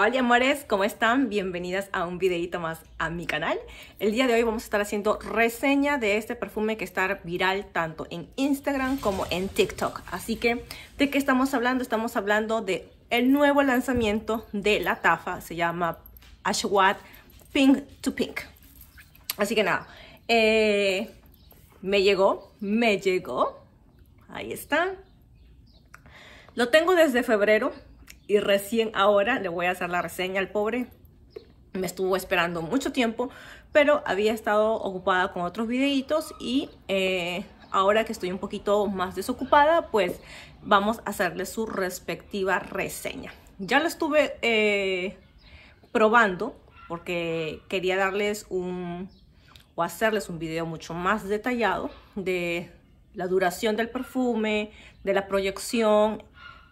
Hola amores, ¿cómo están? Bienvenidas a un videito más a mi canal. El día de hoy vamos a estar haciendo reseña de este perfume que está viral tanto en Instagram como en TikTok. Así que, ¿de qué estamos hablando? Estamos hablando de el nuevo lanzamiento de la Tafa. Se llama Ashwat Pink to Pink. Así que nada, eh, me llegó, me llegó. Ahí está. Lo tengo desde febrero y recién ahora le voy a hacer la reseña al pobre. Me estuvo esperando mucho tiempo, pero había estado ocupada con otros videitos y eh, ahora que estoy un poquito más desocupada, pues vamos a hacerle su respectiva reseña. Ya lo estuve eh, probando porque quería darles un o hacerles un video mucho más detallado de la duración del perfume, de la proyección,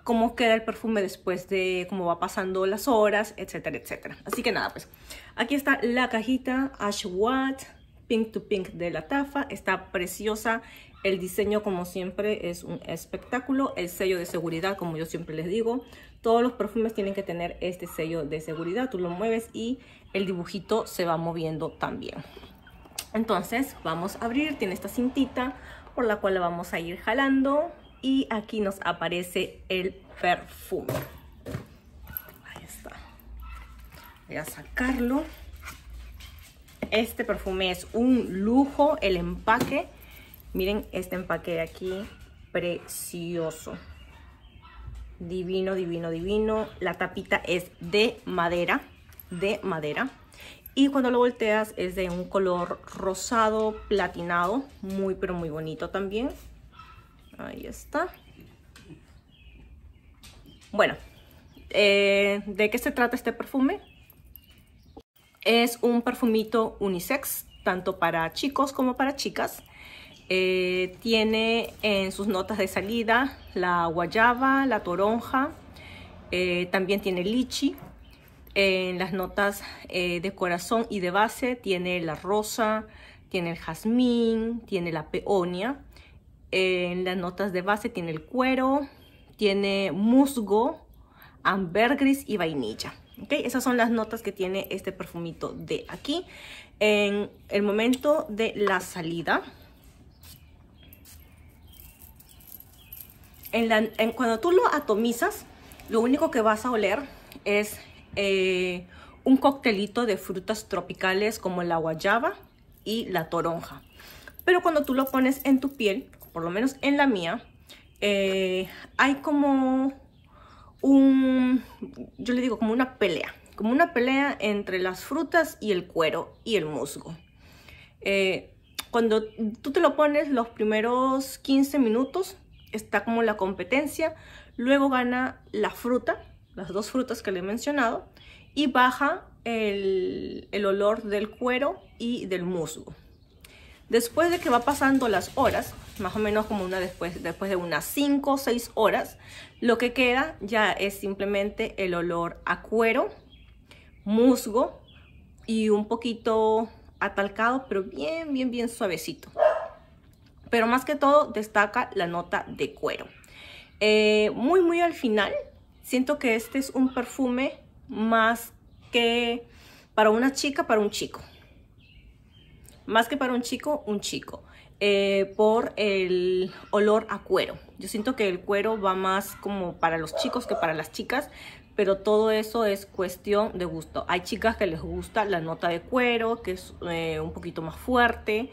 cómo queda el perfume después de cómo va pasando las horas, etcétera, etcétera. Así que nada, pues aquí está la cajita Ashwat Pink to Pink de la Tafa. Está preciosa. El diseño, como siempre, es un espectáculo. El sello de seguridad, como yo siempre les digo, todos los perfumes tienen que tener este sello de seguridad. Tú lo mueves y el dibujito se va moviendo también. Entonces, vamos a abrir. Tiene esta cintita por la cual la vamos a ir jalando y aquí nos aparece el perfume. Ahí está. Voy a sacarlo. Este perfume es un lujo, el empaque. Miren este empaque de aquí, precioso. Divino, divino, divino. La tapita es de madera, de madera. Y cuando lo volteas es de un color rosado, platinado, muy pero muy bonito también. Ahí está. Bueno, eh, ¿de qué se trata este perfume? Es un perfumito unisex, tanto para chicos como para chicas. Eh, tiene en sus notas de salida la guayaba, la toronja, eh, también tiene lichi. En las notas de corazón y de base tiene la rosa, tiene el jazmín, tiene la peonia en las notas de base tiene el cuero, tiene musgo, ambergris y vainilla. ¿okay? Esas son las notas que tiene este perfumito de aquí. En el momento de la salida, en cuando tú lo atomizas, lo único que vas a oler es eh, un coctelito de frutas tropicales como la guayaba y la toronja. Pero cuando tú lo pones en tu piel, por lo menos en la mía, eh, hay como un, yo le digo como una pelea, como una pelea entre las frutas y el cuero y el musgo. Eh, cuando tú te lo pones los primeros 15 minutos, está como la competencia, luego gana la fruta, las dos frutas que le he mencionado, y baja el, el olor del cuero y del musgo. Después de que va pasando las horas, más o menos como una después, después de unas 5 o 6 horas, lo que queda ya es simplemente el olor a cuero, musgo y un poquito atalcado, pero bien, bien, bien suavecito. Pero más que todo destaca la nota de cuero. Eh, muy, muy al final, siento que este es un perfume más que para una chica, para un chico más que para un chico, un chico. Eh, por el olor a cuero. Yo siento que el cuero va más como para los chicos que para las chicas, pero todo eso es cuestión de gusto. Hay chicas que les gusta la nota de cuero, que es eh, un poquito más fuerte.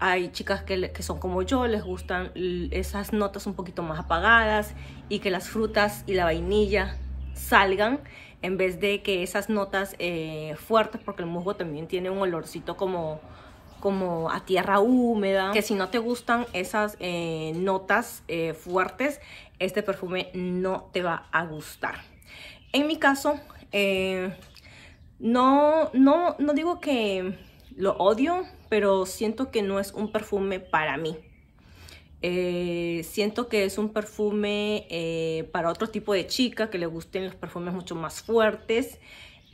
Hay chicas que, son como yo, les gustan esas notas un poquito más apagadas y que las frutas y la vainilla salgan en vez de que esas notas eh, fuertes, porque el musgo también tiene un olorcito como como a tierra húmeda, que si no te gustan esas eh, notas eh, fuertes, este perfume no te va a gustar. En mi caso, eh, no, no, no digo que lo odio, pero siento que no es un perfume para mí. siento que es un perfume para otro tipo de chica que le gusten los perfumes mucho más fuertes.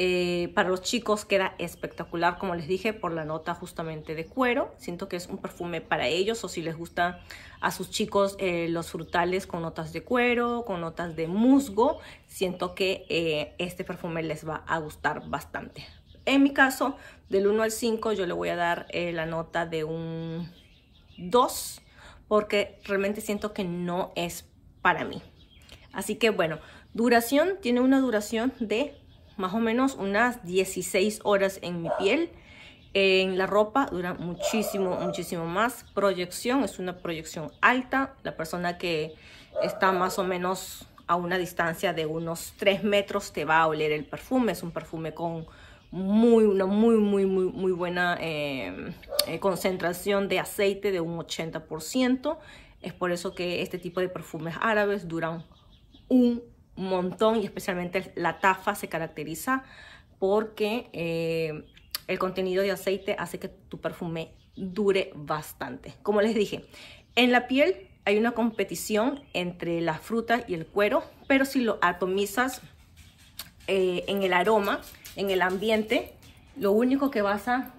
Eh, para los chicos queda espectacular, como les dije, por la nota justamente de cuero. Siento que es un perfume para ellos o si les gusta a sus chicos eh, los frutales con notas de cuero, con notas de musgo, siento que eh, este perfume les va a gustar bastante. En mi caso, del 1 al 5 yo le voy a dar la nota de un 2 porque realmente siento que no es para mí. Así que bueno, duración, tiene una duración de más o menos unas 16 horas en mi piel. En la ropa dura muchísimo, muchísimo más. Proyección, es una proyección alta. La persona que está más o menos a una distancia de unos 3 metros te va a oler el perfume. Es un perfume con muy, una muy, muy, muy, muy buena eh, eh, concentración de aceite de un 80%. Es por eso que este tipo de perfumes árabes duran un montón y especialmente la tafa se caracteriza porque eh, el contenido de aceite hace que tu perfume dure bastante. Como les dije, en la piel hay una competición entre la fruta y el cuero, pero si lo atomizas eh, en el aroma, en el ambiente, lo único que vas a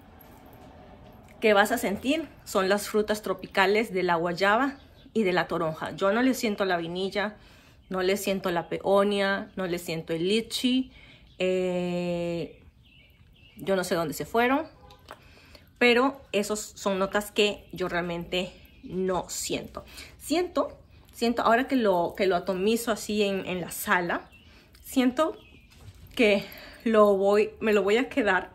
que vas a sentir son las frutas tropicales de la guayaba y de la toronja. Yo no le siento la vainilla, no le siento la peonia, no le siento el litchi. Eh, yo no sé dónde se fueron, pero esos son notas que yo realmente no siento. Siento, siento ahora que lo, que lo atomizo así en, en la sala, siento que lo voy, me lo voy a quedar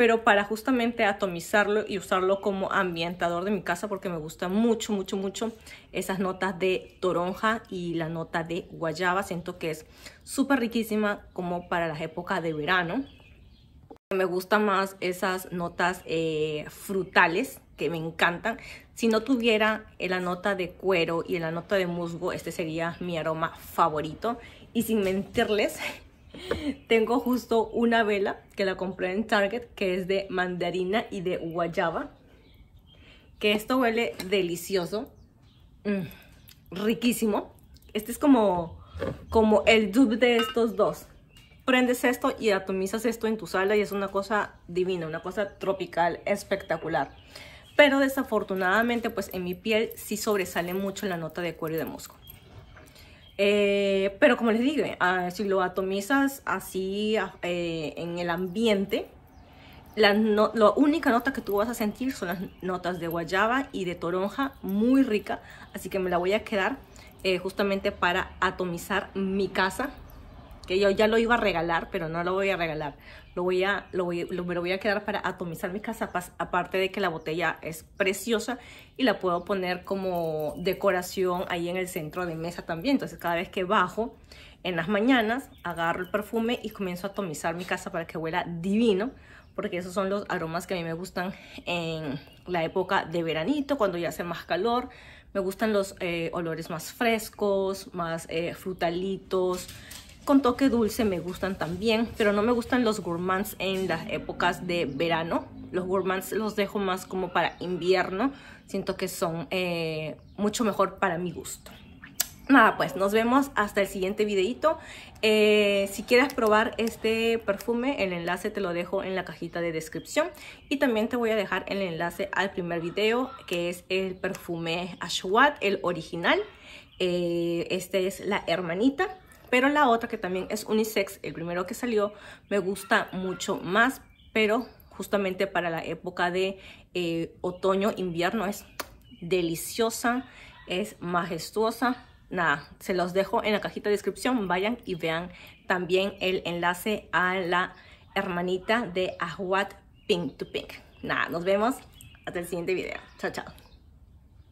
pero para justamente atomizarlo y usarlo como ambientador de mi casa porque me gusta mucho, mucho, mucho esas notas de toronja y la nota de guayaba. Siento que es súper riquísima como para las épocas de verano. Me gustan más esas notas eh, frutales que me encantan. Si no tuviera la nota de cuero y la nota de musgo, este sería mi aroma favorito. Y sin mentirles, tengo justo una vela que la compré en Target que es de mandarina y de guayaba. Que esto huele delicioso. Mm, riquísimo. Este es como, como el dupe de estos dos. Prendes esto y atomizas esto en tu sala y es una cosa divina, una cosa tropical, espectacular. Pero desafortunadamente pues en mi piel sí sobresale mucho la nota de cuero y de musgo. Eh, pero como les digo, ah, si lo atomizas así ah, eh, en el ambiente, la, única nota que tú vas a sentir son las notas de guayaba y de toronja, muy rica. Así que me la voy a quedar eh, justamente para atomizar mi casa que yo ya lo iba a regalar, pero no lo voy a regalar. Lo voy a, lo me lo voy a quedar para atomizar mis cazapas, aparte de que la botella es preciosa y la puedo poner como decoración ahí en el centro de mesa también. Entonces cada vez que bajo en las mañanas, agarro el perfume y comienzo a atomizar mi casa para que huela divino, porque esos son los aromas que a mí me gustan en la época de veranito, cuando ya hace más calor. Me gustan los eh, olores más frescos, más eh, frutalitos, con toque dulce me gustan también, pero no me gustan los gourmands en las épocas de verano. Los gourmands los dejo más como para invierno. Siento que son eh, mucho mejor para mi gusto. Nada, pues nos vemos hasta el siguiente videito. Eh, si quieres probar este perfume, el enlace te lo dejo en la cajita de descripción. Y también te voy a dejar el enlace al primer video, que es el perfume Ashwat, el original. Eh, este es la hermanita. Pero la otra que también es unisex, el primero que salió, me gusta mucho más, pero justamente para la época de eh, otoño, invierno es deliciosa, es majestuosa. Nada, se los dejo en la cajita de descripción, vayan y vean también el enlace a la hermanita de Ahwat Pink to Pink. Nada, nos vemos hasta el siguiente video. Chao, chao.